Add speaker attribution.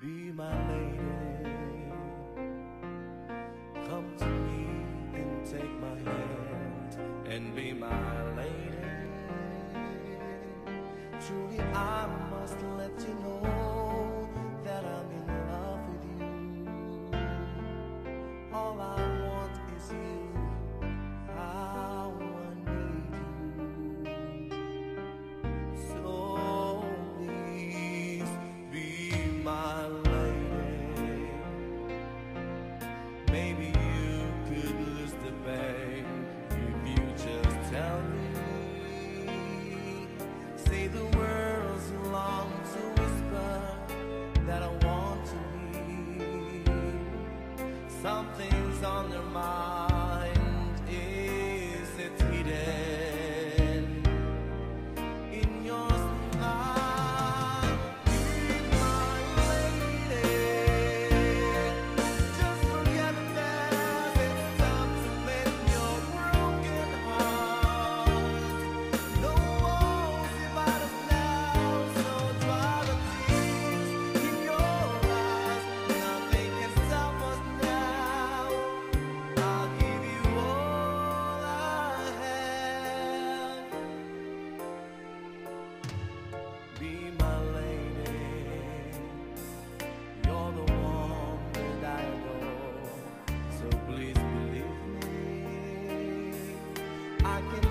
Speaker 1: be my lady. Come to me and take my hand and be my lady. Truly, I something's on their mind. I can